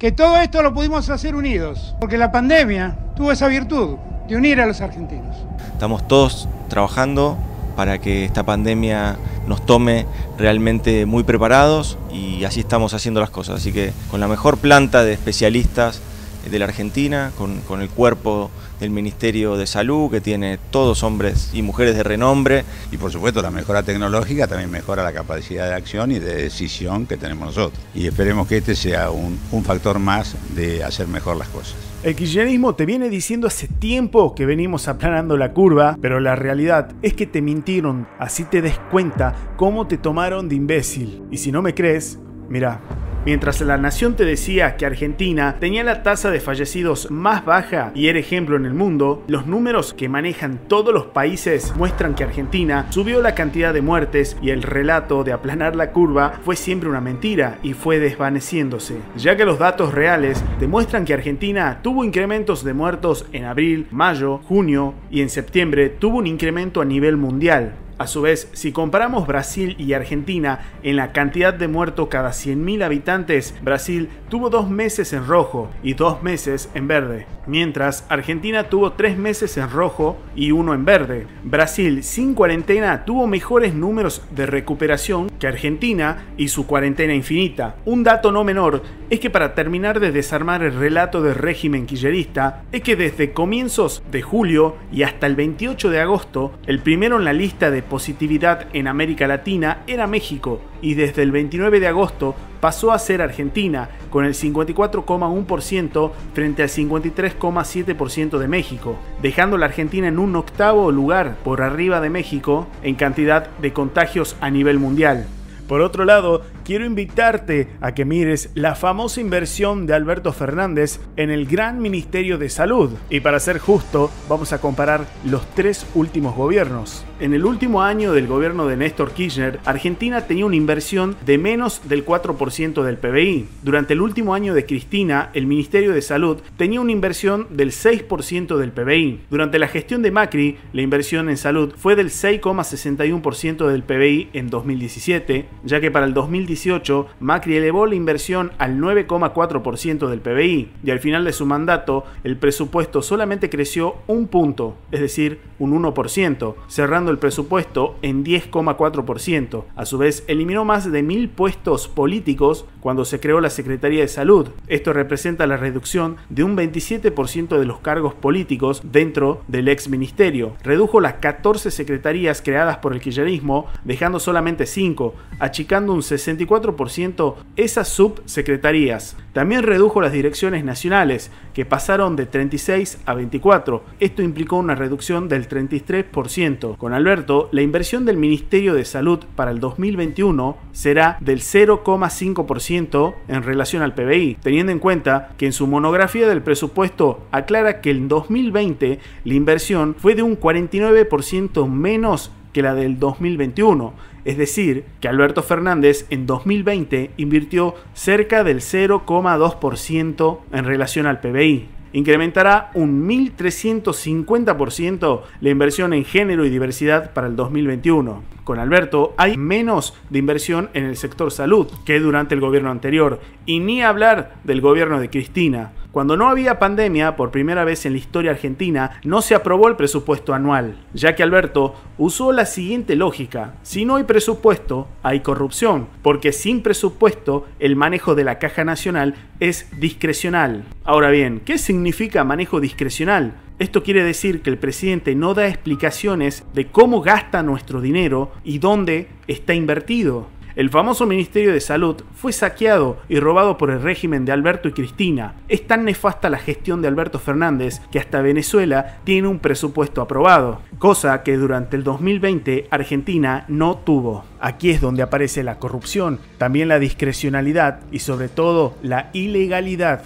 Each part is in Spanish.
que todo esto lo pudimos hacer unidos, porque la pandemia tuvo esa virtud de unir a los argentinos. Estamos todos trabajando para que esta pandemia nos tome realmente muy preparados y así estamos haciendo las cosas. Así que con la mejor planta de especialistas de la Argentina, con, con, el cuerpo del Ministerio de Salud, que tiene todos hombres y mujeres de renombre. Y por supuesto la mejora tecnológica también mejora la capacidad de acción y de decisión que tenemos nosotros. Y esperemos que este sea un, un factor más de hacer mejor las cosas. El kirchnerismo te viene diciendo hace tiempo que venimos aplanando la curva, pero la realidad es que te mintieron, así te des cuenta cómo te tomaron de imbécil. Y si no me crees, mira. Mientras la nación te decía que Argentina tenía la tasa de fallecidos más baja y era ejemplo en el mundo, los números que manejan todos los países muestran que Argentina subió la cantidad de muertes y el relato de aplanar la curva fue siempre una mentira y fue desvaneciéndose, ya que los datos reales demuestran que Argentina tuvo incrementos de muertos en abril, mayo, junio y en septiembre tuvo un incremento a nivel mundial. A su vez, si comparamos Brasil y Argentina en la cantidad de muertos cada 100.000 habitantes, Brasil tuvo dos meses en rojo y dos meses en verde, mientras Argentina tuvo tres meses en rojo y uno en verde. Brasil sin cuarentena tuvo mejores números de recuperación que Argentina y su cuarentena infinita. Un dato no menor es que para terminar de desarmar el relato del régimen quillerista, es que desde comienzos de julio y hasta el 28 de agosto, el primero en la lista de positividad en América Latina era México y desde el 29 de agosto pasó a ser Argentina con el 54,1% frente al 53,7% de México, dejando la Argentina en un octavo lugar por arriba de México en cantidad de contagios a nivel mundial. Por otro lado, quiero invitarte a que mires la famosa inversión de Alberto Fernández en el Gran Ministerio de Salud. Y para ser justo, vamos a comparar los tres últimos gobiernos. En el último año del gobierno de Néstor Kirchner, Argentina tenía una inversión de menos del 4% del PBI. Durante el último año de Cristina, el Ministerio de Salud tenía una inversión del 6% del PBI. Durante la gestión de Macri, la inversión en salud fue del 6,61% del PBI en 2017, ya que para el 2018 Macri elevó la inversión al 9,4% del PBI y al final de su mandato el presupuesto solamente creció un punto, es decir, un 1%, cerrando el presupuesto en 10,4%. A su vez, eliminó más de mil puestos políticos cuando se creó la Secretaría de Salud. Esto representa la reducción de un 27% de los cargos políticos dentro del ex ministerio. Redujo las 14 secretarías creadas por el kirchnerismo, dejando solamente 5, achicando un 64% esas subsecretarías. También redujo las direcciones nacionales, que pasaron de 36 a 24. Esto implicó una reducción del 33%. Con Alberto, la inversión del Ministerio de Salud para el 2021 será del 0,5% en relación al PBI, teniendo en cuenta que en su monografía del presupuesto aclara que en 2020 la inversión fue de un 49% menos que la del 2021. Es decir, que Alberto Fernández en 2020 invirtió cerca del 0,2% en relación al PBI. Incrementará un 1.350% la inversión en género y diversidad para el 2021. Con Alberto hay menos de inversión en el sector salud que durante el gobierno anterior, y ni hablar del gobierno de Cristina. Cuando no había pandemia, por primera vez en la historia argentina, no se aprobó el presupuesto anual, ya que Alberto usó la siguiente lógica. Si no hay presupuesto, hay corrupción, porque sin presupuesto el manejo de la caja nacional es discrecional. Ahora bien, ¿qué significa manejo discrecional? Esto quiere decir que el presidente no da explicaciones de cómo gasta nuestro dinero y dónde está invertido. El famoso Ministerio de Salud fue saqueado y robado por el régimen de Alberto y Cristina. Es tan nefasta la gestión de Alberto Fernández que hasta Venezuela tiene un presupuesto aprobado, cosa que durante el 2020 Argentina no tuvo. Aquí es donde aparece la corrupción, también la discrecionalidad y sobre todo la ilegalidad.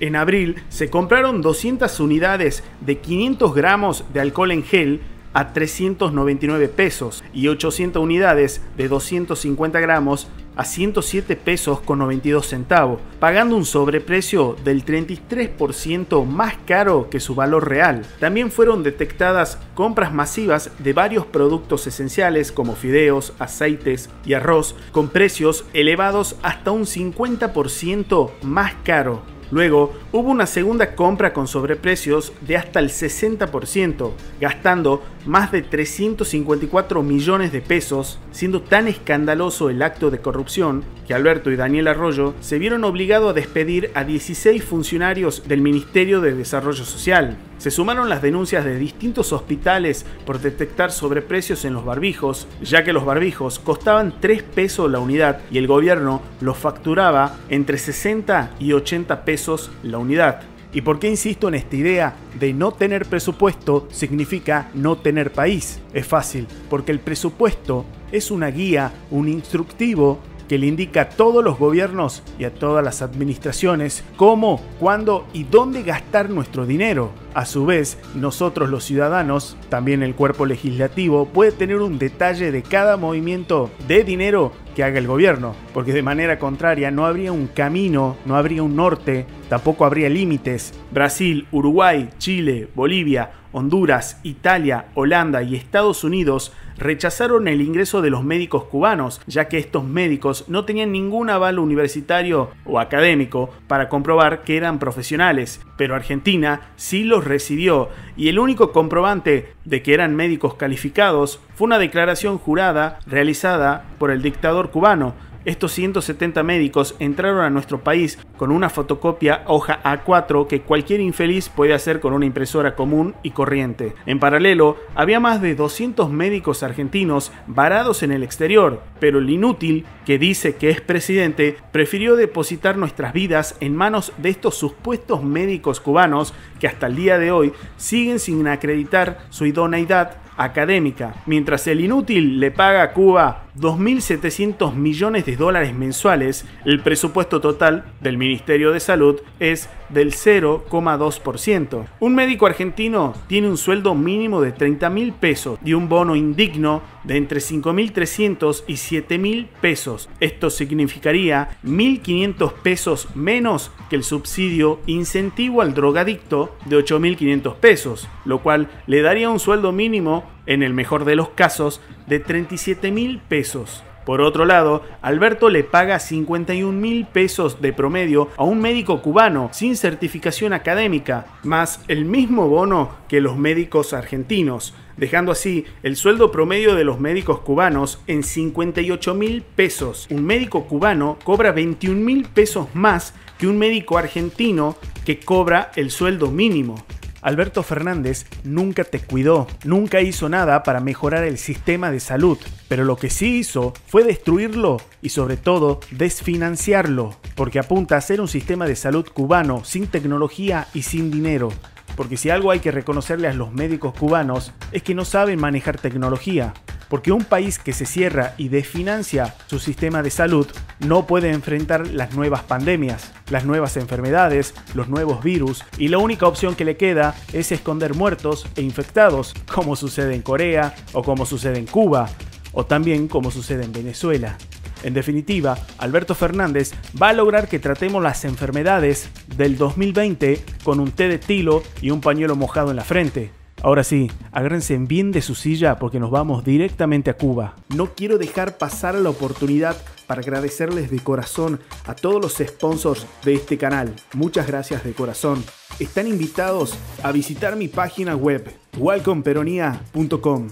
En abril se compraron 200 unidades de 500 gramos de alcohol en gel a 399 pesos y 800 unidades de 250 gramos a 107 pesos con 92 centavos, pagando un sobreprecio del 33% más caro que su valor real. También fueron detectadas compras masivas de varios productos esenciales como fideos, aceites y arroz con precios elevados hasta un 50% más caro. Luego hubo una segunda compra con sobreprecios de hasta el 60%, gastando más de 354 millones de pesos, siendo tan escandaloso el acto de corrupción que Alberto y Daniel Arroyo se vieron obligados a despedir a 16 funcionarios del Ministerio de Desarrollo Social. Se sumaron las denuncias de distintos hospitales por detectar sobreprecios en los barbijos, ya que los barbijos costaban 3 pesos la unidad y el gobierno los facturaba entre 60 y 80 pesos la unidad. ¿Y por qué insisto en esta idea de no tener presupuesto significa no tener país? Es fácil, porque el presupuesto es una guía, un instructivo que le indica a todos los gobiernos y a todas las administraciones cómo, cuándo y dónde gastar nuestro dinero. A su vez, nosotros los ciudadanos, también el cuerpo legislativo, puede tener un detalle de cada movimiento de dinero que haga el gobierno, porque de manera contraria no habría un camino, no habría un norte, tampoco habría límites. Brasil, Uruguay, Chile, Bolivia, Honduras, Italia, Holanda y Estados Unidos rechazaron el ingreso de los médicos cubanos, ya que estos médicos no tenían ningún aval universitario o académico para comprobar que eran profesionales, pero Argentina sí los recibió y el único comprobante de que eran médicos calificados fue una declaración jurada realizada por el dictador cubano, estos 170 médicos entraron a nuestro país con una fotocopia hoja A4 que cualquier infeliz puede hacer con una impresora común y corriente. En paralelo, había más de 200 médicos argentinos varados en el exterior, pero el inútil, que dice que es presidente, prefirió depositar nuestras vidas en manos de estos supuestos médicos cubanos que hasta el día de hoy siguen sin acreditar su idoneidad académica, mientras el inútil le paga a Cuba 2.700 millones de dólares mensuales, el presupuesto total del Ministerio de Salud es del 0,2%. Un médico argentino tiene un sueldo mínimo de 30 mil pesos y un bono indigno de entre 5.300 y 7.000 pesos. Esto significaría 1.500 pesos menos que el subsidio incentivo al drogadicto de 8.500 pesos, lo cual le daría un sueldo mínimo, en el mejor de los casos, de 37 mil pesos. Por otro lado, Alberto le paga 51 mil pesos de promedio a un médico cubano sin certificación académica, más el mismo bono que los médicos argentinos, dejando así el sueldo promedio de los médicos cubanos en 58 mil pesos. Un médico cubano cobra 21 mil pesos más que un médico argentino que cobra el sueldo mínimo. Alberto Fernández nunca te cuidó, nunca hizo nada para mejorar el sistema de salud, pero lo que sí hizo fue destruirlo y sobre todo desfinanciarlo, porque apunta a ser un sistema de salud cubano sin tecnología y sin dinero. Porque si algo hay que reconocerle a los médicos cubanos es que no saben manejar tecnología, porque un país que se cierra y desfinancia su sistema de salud no puede enfrentar las nuevas pandemias, las nuevas enfermedades, los nuevos virus, y la única opción que le queda es esconder muertos e infectados, como sucede en Corea o como sucede en Cuba, o también como sucede en Venezuela. En definitiva, Alberto Fernández va a lograr que tratemos las enfermedades del 2020 con un té de tilo y un pañuelo mojado en la frente. Ahora sí, agárrense bien de su silla porque nos vamos directamente a Cuba. No quiero dejar pasar la oportunidad para agradecerles de corazón a todos los sponsors de este canal. Muchas gracias de corazón. Están invitados a visitar mi página web, welcomeperonia.com.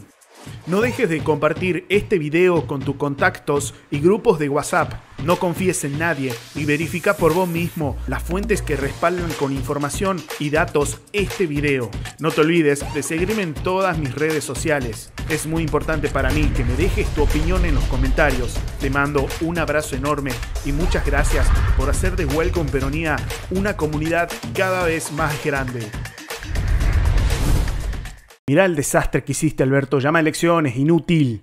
No dejes de compartir este video con tus contactos y grupos de WhatsApp. No confíes en nadie y verifica por vos mismo las fuentes que respaldan con información y datos este video. No te olvides de seguirme en todas mis redes sociales. Es muy importante para mí que me dejes tu opinión en los comentarios. Te mando un abrazo enorme y muchas gracias por hacer de Welcome Peronía una comunidad cada vez más grande. Mirá el desastre que hiciste, Alberto. Llama a elecciones, inútil.